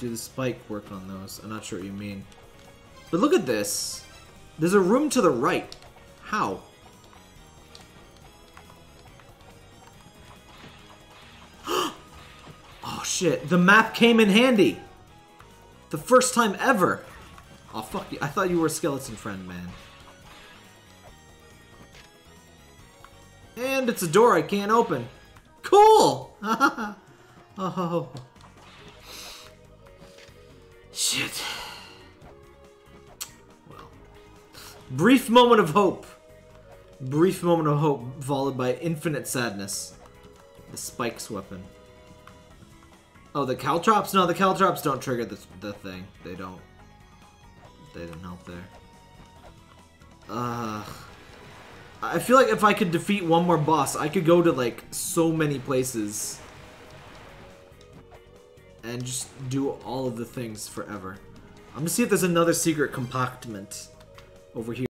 do the spike work on those? I'm not sure what you mean. But look at this. There's a room to the right. How? oh shit, the map came in handy. The first time ever. Oh fuck you, I thought you were a skeleton friend, man. And it's a door I can't open. Cool! oh. Shit. Well. Brief moment of hope. Brief moment of hope, followed by infinite sadness. The spikes weapon. Oh, the caltrops? No, the caltrops don't trigger the, the thing. They don't. They didn't help there. Uh, I feel like if I could defeat one more boss, I could go to, like, so many places. And just do all of the things forever. I'm gonna see if there's another secret compartment over here.